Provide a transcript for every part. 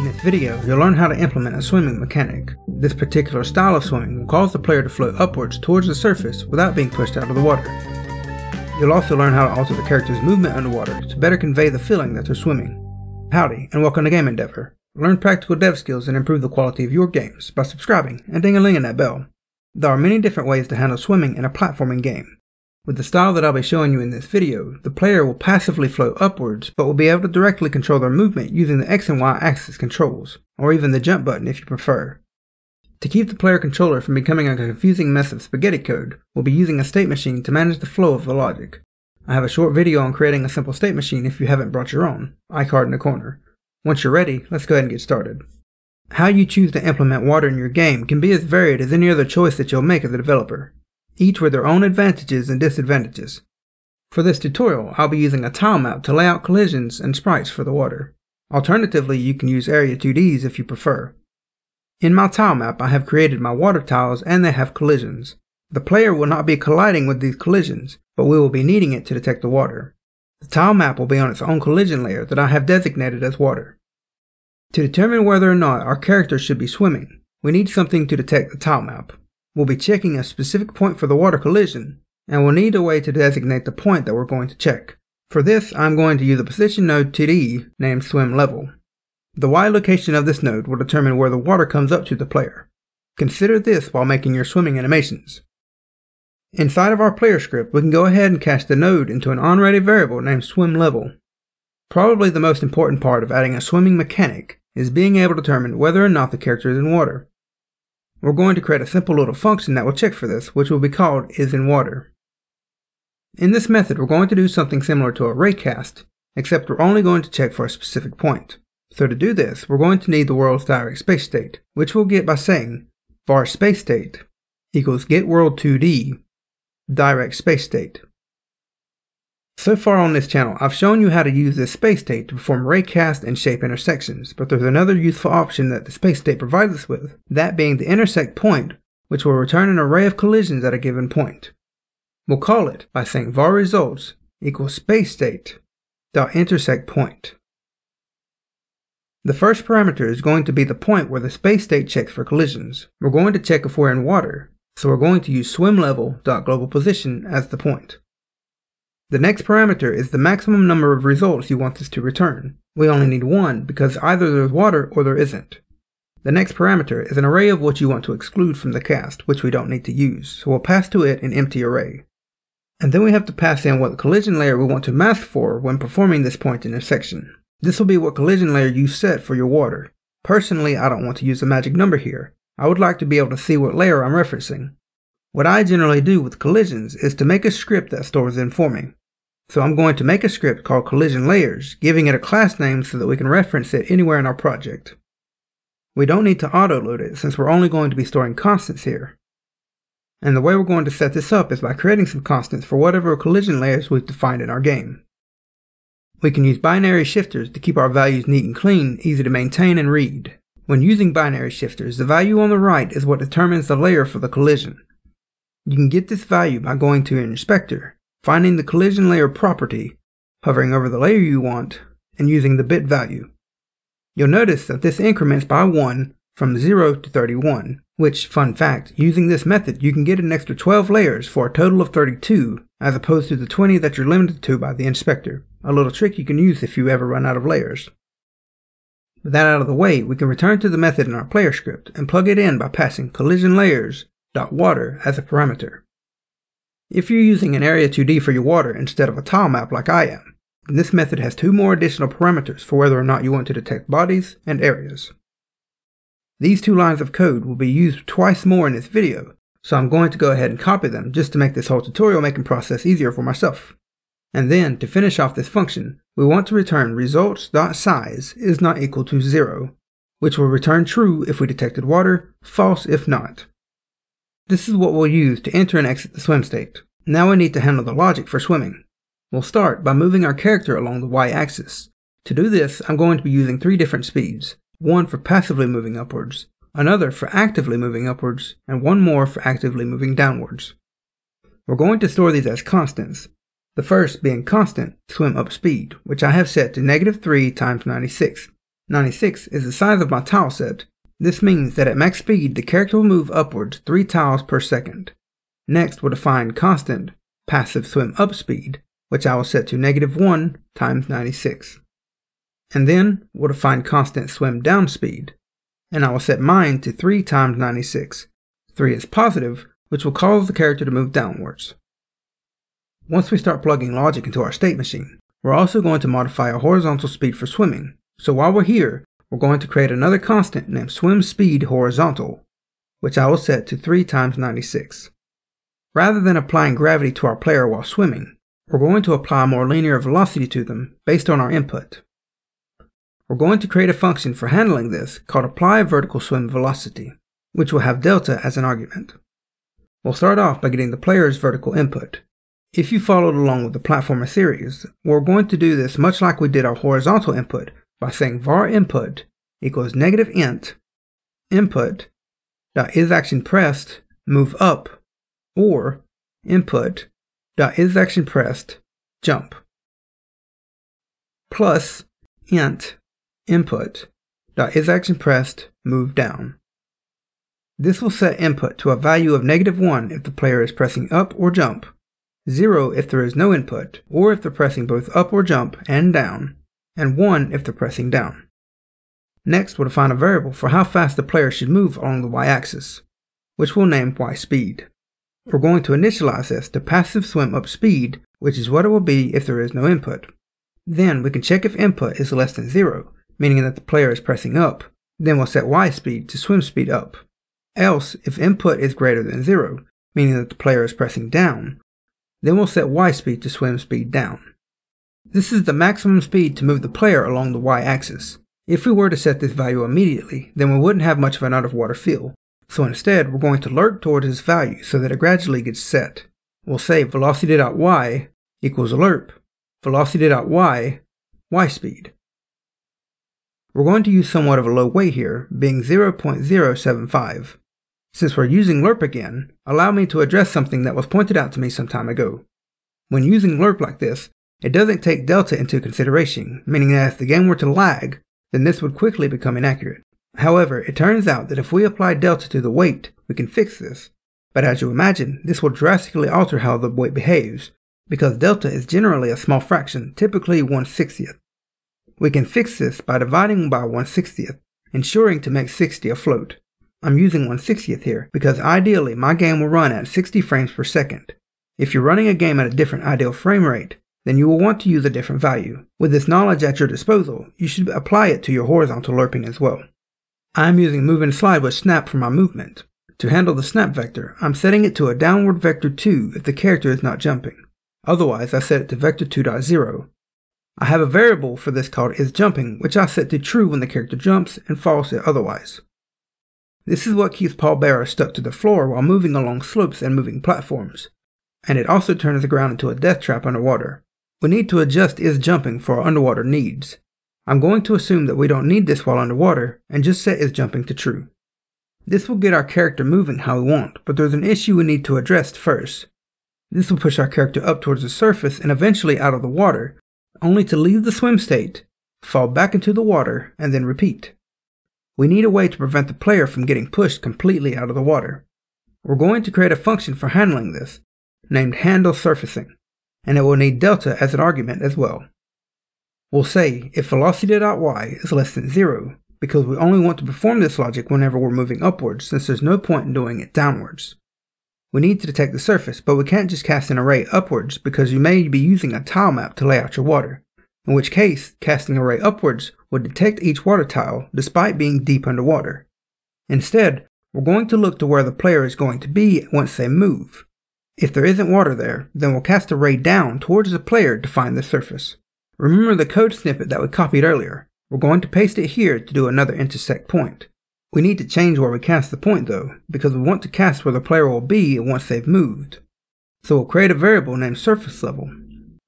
In this video, you'll learn how to implement a swimming mechanic. This particular style of swimming will cause the player to float upwards towards the surface without being pushed out of the water. You'll also learn how to alter the character's movement underwater to better convey the feeling that they're swimming. Howdy, and welcome to Game Endeavor. Learn practical dev skills and improve the quality of your games by subscribing and ding-a-ling in that bell. There are many different ways to handle swimming in a platforming game. With the style that I'll be showing you in this video, the player will passively float upwards, but will be able to directly control their movement using the X and Y axis controls, or even the jump button if you prefer. To keep the player controller from becoming a confusing mess of spaghetti code, we'll be using a state machine to manage the flow of the logic. I have a short video on creating a simple state machine if you haven't brought your own, iCard in the corner. Once you're ready, let's go ahead and get started. How you choose to implement water in your game can be as varied as any other choice that you'll make as a developer each with their own advantages and disadvantages. For this tutorial, I'll be using a tile map to lay out collisions and sprites for the water. Alternatively, you can use Area 2Ds if you prefer. In my tile map, I have created my water tiles and they have collisions. The player will not be colliding with these collisions, but we will be needing it to detect the water. The tile map will be on its own collision layer that I have designated as water. To determine whether or not our character should be swimming, we need something to detect the tile map. We'll be checking a specific point for the water collision, and we'll need a way to designate the point that we're going to check. For this, I'm going to use a position node TD named swim level. The Y location of this node will determine where the water comes up to the player. Consider this while making your swimming animations. Inside of our player script, we can go ahead and cast the node into an onReady variable named swim level. Probably the most important part of adding a swimming mechanic is being able to determine whether or not the character is in water. We're going to create a simple little function that will check for this, which will be called isInWater. In this method, we're going to do something similar to a raycast, except we're only going to check for a specific point. So to do this, we're going to need the world's direct space state, which we'll get by saying var space state equals get world 2D direct space state. So far on this channel, I've shown you how to use this space state to perform raycast and shape intersections, but there's another useful option that the space state provides us with, that being the intersect point, which will return an array of collisions at a given point. We'll call it by saying var results equals space state dot intersect point. The first parameter is going to be the point where the space state checks for collisions. We're going to check if we're in water, so we're going to use swim level dot global position as the point. The next parameter is the maximum number of results you want this to return. We only need one because either there's water or there isn't. The next parameter is an array of what you want to exclude from the cast, which we don't need to use, so we'll pass to it an empty array. And then we have to pass in what collision layer we want to mask for when performing this point intersection. This will be what collision layer you set for your water. Personally, I don't want to use a magic number here. I would like to be able to see what layer I'm referencing. What I generally do with collisions is to make a script that stores them for me. So I'm going to make a script called collision layers, giving it a class name so that we can reference it anywhere in our project. We don't need to auto-load it since we're only going to be storing constants here. And the way we're going to set this up is by creating some constants for whatever collision layers we've defined in our game. We can use binary shifters to keep our values neat and clean, easy to maintain and read. When using binary shifters, the value on the right is what determines the layer for the collision. You can get this value by going to an inspector finding the collision layer property, hovering over the layer you want, and using the bit value. You'll notice that this increments by 1 from 0 to 31, which, fun fact, using this method you can get an extra 12 layers for a total of 32, as opposed to the 20 that you're limited to by the inspector, a little trick you can use if you ever run out of layers. With that out of the way, we can return to the method in our player script and plug it in by passing collision layers.water as a parameter. If you're using an Area 2D for your water instead of a tile map like I am, then this method has two more additional parameters for whether or not you want to detect bodies and areas. These two lines of code will be used twice more in this video, so I'm going to go ahead and copy them just to make this whole tutorial making process easier for myself. And then, to finish off this function, we want to return results.size is not equal to 0, which will return true if we detected water, false if not. This is what we'll use to enter and exit the swim state. Now we need to handle the logic for swimming. We'll start by moving our character along the y-axis. To do this, I'm going to be using three different speeds. One for passively moving upwards, another for actively moving upwards, and one more for actively moving downwards. We're going to store these as constants. The first being constant swim up speed, which I have set to negative 3 times 96. 96 is the size of my tile set. This means that at max speed, the character will move upwards 3 tiles per second. Next, we'll define constant passive swim up speed, which I will set to negative 1 times 96. And then we'll define constant swim down speed, and I will set mine to 3 times 96. 3 is positive, which will cause the character to move downwards. Once we start plugging logic into our state machine, we're also going to modify our horizontal speed for swimming. So while we're here, we're going to create another constant named swim speed horizontal, which I will set to 3 times 96. Rather than applying gravity to our player while swimming, we're going to apply more linear velocity to them based on our input. We're going to create a function for handling this called apply vertical swim velocity, which will have delta as an argument. We'll start off by getting the player's vertical input. If you followed along with the platformer series, we're going to do this much like we did our horizontal input by saying var input equals negative int input dot is action pressed move up or input dot is action pressed jump plus int input dot is action pressed move down. This will set input to a value of negative 1 if the player is pressing up or jump, 0 if there is no input, or if they're pressing both up or jump and down, and 1 if they're pressing down. Next, we'll define a variable for how fast the player should move along the y-axis, which we'll name y speed. We're going to initialize this to passive swim up speed, which is what it will be if there is no input. Then we can check if input is less than 0, meaning that the player is pressing up. Then we'll set y speed to swim speed up. Else, if input is greater than 0, meaning that the player is pressing down, then we'll set y speed to swim speed down. This is the maximum speed to move the player along the y-axis. If we were to set this value immediately, then we wouldn't have much of an out-of-water feel, so instead, we're going to lerp towards this value so that it gradually gets set. We'll say velocity.y equals lerp velocity.y y speed. We're going to use somewhat of a low weight here, being 0.075. Since we're using lerp again, allow me to address something that was pointed out to me some time ago. When using lerp like this, it doesn't take delta into consideration, meaning that if the game were to lag, then this would quickly become inaccurate. However, it turns out that if we apply delta to the weight, we can fix this. But as you imagine, this will drastically alter how the weight behaves, because delta is generally a small fraction, typically 1 60th. We can fix this by dividing by 1 60th, ensuring to make 60 a float. I'm using 1 60th here because ideally my game will run at 60 frames per second. If you're running a game at a different ideal frame rate, then you will want to use a different value. With this knowledge at your disposal, you should apply it to your horizontal lerping as well. I am using move and slide with snap for my movement. To handle the snap vector, I'm setting it to a downward vector 2 if the character is not jumping. Otherwise, I set it to vector 2.0. I have a variable for this called isJumping, which I set to true when the character jumps and false otherwise. This is what keeps Paul Bearer stuck to the floor while moving along slopes and moving platforms, and it also turns the ground into a death trap underwater. We need to adjust isJumping for our underwater needs. I'm going to assume that we don't need this while underwater and just set isJumping to true. This will get our character moving how we want, but there's an issue we need to address first. This will push our character up towards the surface and eventually out of the water, only to leave the swim state, fall back into the water, and then repeat. We need a way to prevent the player from getting pushed completely out of the water. We're going to create a function for handling this, named handle surfacing, and it will need delta as an argument as well. We'll say if velocity.y is less than 0, because we only want to perform this logic whenever we're moving upwards since there's no point in doing it downwards. We need to detect the surface, but we can't just cast an array upwards because you may be using a tile map to lay out your water, in which case casting an array upwards would detect each water tile despite being deep underwater. Instead, we're going to look to where the player is going to be once they move. If there isn't water there, then we'll cast a ray down towards the player to find the surface. Remember the code snippet that we copied earlier. We're going to paste it here to do another intersect point. We need to change where we cast the point though, because we want to cast where the player will be once they've moved. So we'll create a variable named surface level.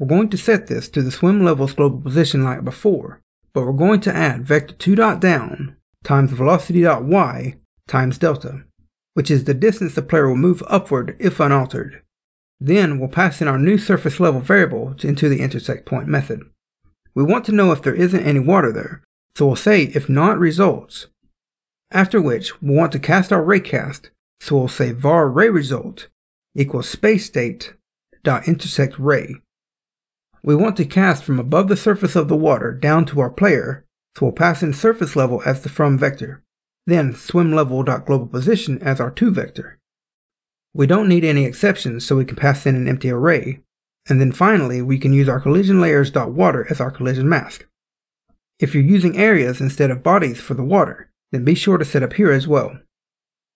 We're going to set this to the swim level's global position like before, but we're going to add vector 2 dot down times velocity dot y times delta, which is the distance the player will move upward if unaltered. Then we'll pass in our new surface level variable into the intersect point method. We want to know if there isn't any water there, so we'll say if not results. After which, we'll want to cast our raycast, so we'll say var ray result equals space state dot intersect ray. We want to cast from above the surface of the water down to our player, so we'll pass in surface level as the from vector, then swim position as our to vector. We don't need any exceptions, so we can pass in an empty array, and then finally we can use our collision layers dot water as our collision mask. If you're using areas instead of bodies for the water, then be sure to set up here as well.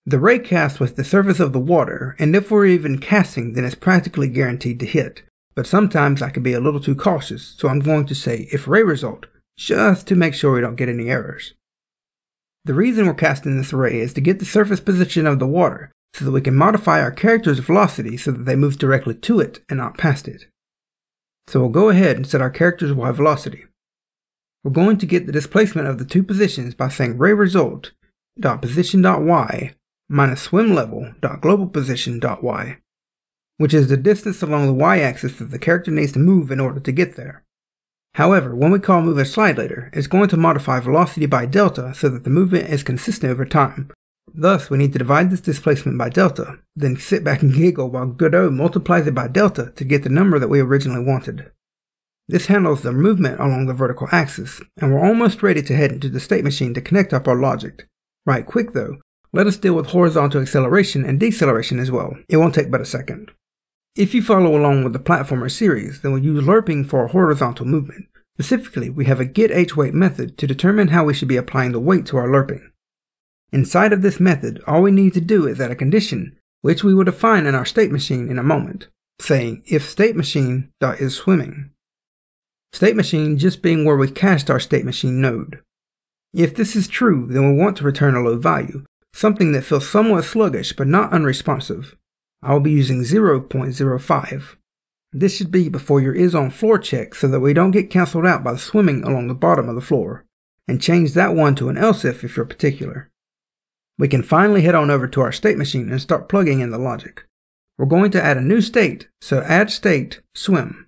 The ray cast was the surface of the water, and if we're even casting, then it's practically guaranteed to hit. But sometimes I can be a little too cautious, so I'm going to say if ray result, just to make sure we don't get any errors. The reason we're casting this array is to get the surface position of the water, so that we can modify our character's velocity so that they move directly to it and not past it. So we'll go ahead and set our character's y velocity. We're going to get the displacement of the two positions by saying ray result dot position dot y minus swim level dot global position dot y, which is the distance along the y-axis that the character needs to move in order to get there. However, when we call move and slide later, it's going to modify velocity by delta so that the movement is consistent over time. Thus, we need to divide this displacement by delta, then sit back and giggle while Godot multiplies it by delta to get the number that we originally wanted. This handles the movement along the vertical axis, and we're almost ready to head into the state machine to connect up our logic. Right quick though, let us deal with horizontal acceleration and deceleration as well. It won't take but a second. If you follow along with the platformer series, then we'll use lerping for horizontal movement. Specifically, we have a get h weight method to determine how we should be applying the weight to our lerping. Inside of this method, all we need to do is add a condition, which we will define in our state machine in a moment, saying if state machine is swimming. State machine just being where we cached our state machine node. If this is true, then we want to return a low value, something that feels somewhat sluggish but not unresponsive. I will be using 0.05. This should be before your is on floor check so that we don't get cancelled out by swimming along the bottom of the floor, and change that one to an else if if you're particular. We can finally head on over to our state machine and start plugging in the logic. We're going to add a new state, so add state swim.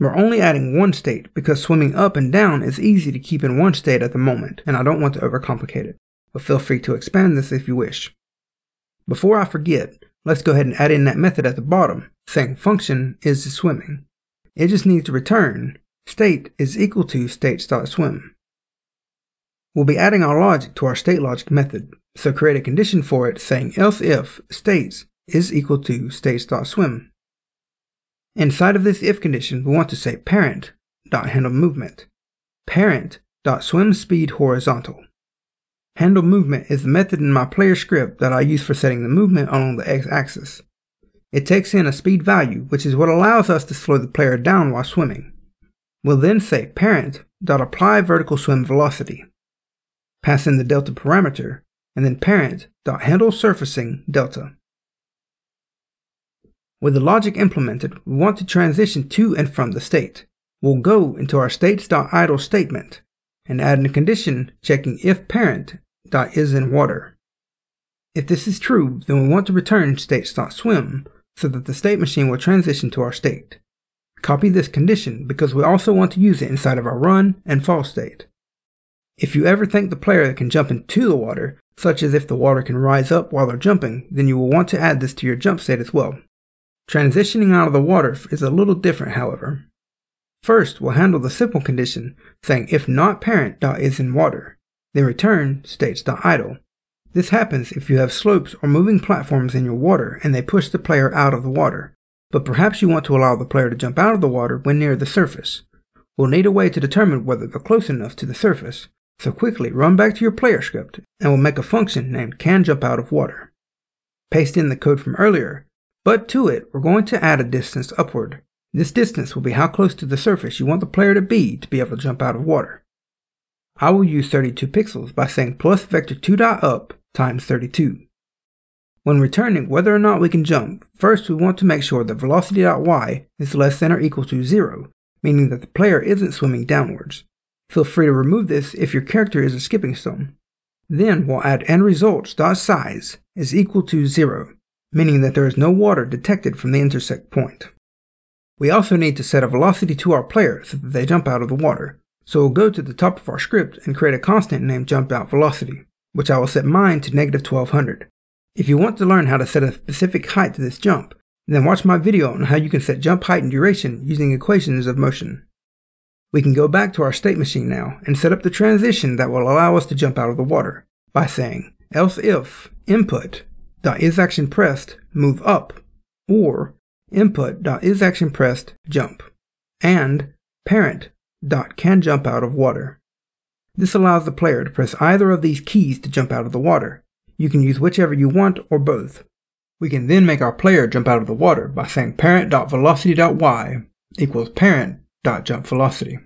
We're only adding one state because swimming up and down is easy to keep in one state at the moment, and I don't want to overcomplicate it but feel free to expand this if you wish. Before I forget, let's go ahead and add in that method at the bottom, saying function is swimming. It just needs to return state is equal to state.swim. We'll be adding our logic to our state logic method, so create a condition for it saying else if states is equal to states.swim. Inside of this if condition, we want to say parent dot handle movement, parent dot swim speed horizontal. Handle movement is the method in my player script that I use for setting the movement along the x-axis. It takes in a speed value, which is what allows us to slow the player down while swimming. We'll then say parent.apply vertical swim velocity. Pass in the delta parameter, and then parent.handle surfacing delta. With the logic implemented, we want to transition to and from the state. We'll go into our states.idle statement and add a condition checking if parent dot is in water. If this is true, then we want to return state.swim so that the state machine will transition to our state. Copy this condition because we also want to use it inside of our run and fall state. If you ever think the player can jump into the water, such as if the water can rise up while they're jumping, then you will want to add this to your jump state as well. Transitioning out of the water is a little different, however. First, we'll handle the simple condition, saying if not parent dot is in water, then return states.idle. This happens if you have slopes or moving platforms in your water and they push the player out of the water, but perhaps you want to allow the player to jump out of the water when near the surface. We'll need a way to determine whether they're close enough to the surface, so quickly run back to your player script and we'll make a function named canJumpOutOfWater. Paste in the code from earlier, but to it we're going to add a distance upward. This distance will be how close to the surface you want the player to be to be able to jump out of water. I will use 32 pixels by saying plus vector 2 dot up times 32. When returning whether or not we can jump, first we want to make sure that velocity.y is less than or equal to 0, meaning that the player isn't swimming downwards. Feel free to remove this if your character is a skipping stone. Then we'll add and results.size is equal to 0, meaning that there is no water detected from the intersect point. We also need to set a velocity to our player so that they jump out of the water, So we'll go to the top of our script and create a constant named jump out velocity, which I will set mine to negative 1200. If you want to learn how to set a specific height to this jump, then watch my video on how you can set jump height and duration using equations of motion. We can go back to our state machine now and set up the transition that will allow us to jump out of the water by saying else if input dot is action pressed move up or input dot is action pressed jump and parent dot can jump out of water. This allows the player to press either of these keys to jump out of the water. You can use whichever you want or both. We can then make our player jump out of the water by saying parent.velocity.y equals parent.jumpVelocity.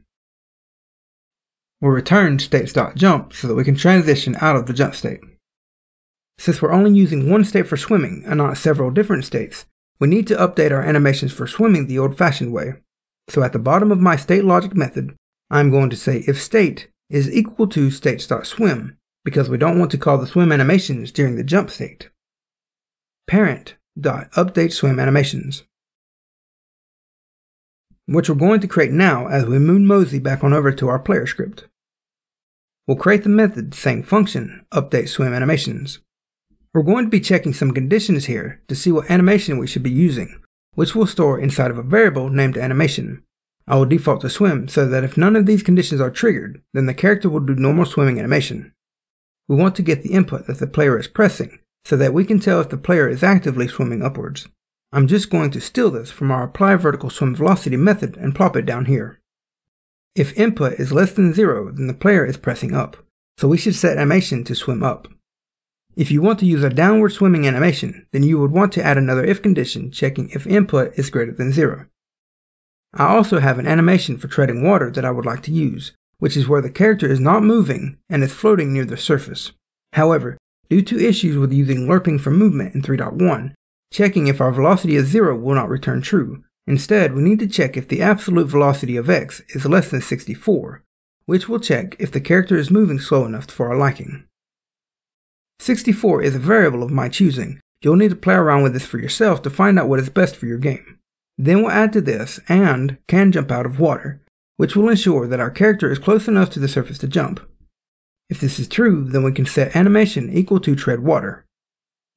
We'll return states.jump so that we can transition out of the jump state. Since we're only using one state for swimming and not several different states, we need to update our animations for swimming the old-fashioned way. So at the bottom of my state logic method, I'm going to say if state is equal to state.swim because we don't want to call the swim animations during the jump state parent.update swim animations, which we're going to create now as we move Mosey back on over to our player script. We'll create the method saying function update swim animations. We're going to be checking some conditions here to see what animation we should be using, which we'll store inside of a variable named animation. I will default to swim so that if none of these conditions are triggered, then the character will do normal swimming animation. We want to get the input that the player is pressing, so that we can tell if the player is actively swimming upwards. I'm just going to steal this from our apply vertical swim velocity method and plop it down here. If input is less than 0, then the player is pressing up, so we should set animation to swim up. If you want to use a downward swimming animation, then you would want to add another if condition checking if input is greater than 0. I also have an animation for treading water that I would like to use, which is where the character is not moving and is floating near the surface. However, Due to issues with using lerping for movement in 3.1, checking if our velocity is 0 will not return true. Instead, we need to check if the absolute velocity of x is less than 64, which will check if the character is moving slow enough for our liking. 64 is a variable of my choosing. You'll need to play around with this for yourself to find out what is best for your game. Then we'll add to this and can jump out of water, which will ensure that our character is close enough to the surface to jump. If this is true, then we can set animation equal to tread water.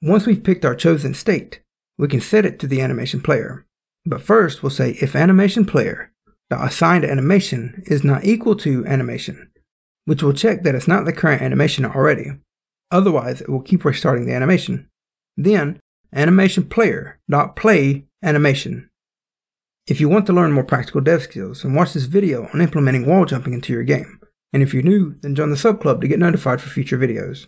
Once we've picked our chosen state, we can set it to the animation player. But first, we'll say if animation player, the assigned animation is not equal to animation, which will check that it's not the current animation already. Otherwise, it will keep restarting the animation. Then, animation player dot play animation. If you want to learn more practical dev skills, then watch this video on implementing wall jumping into your game. And if you're new, then join the sub club to get notified for future videos.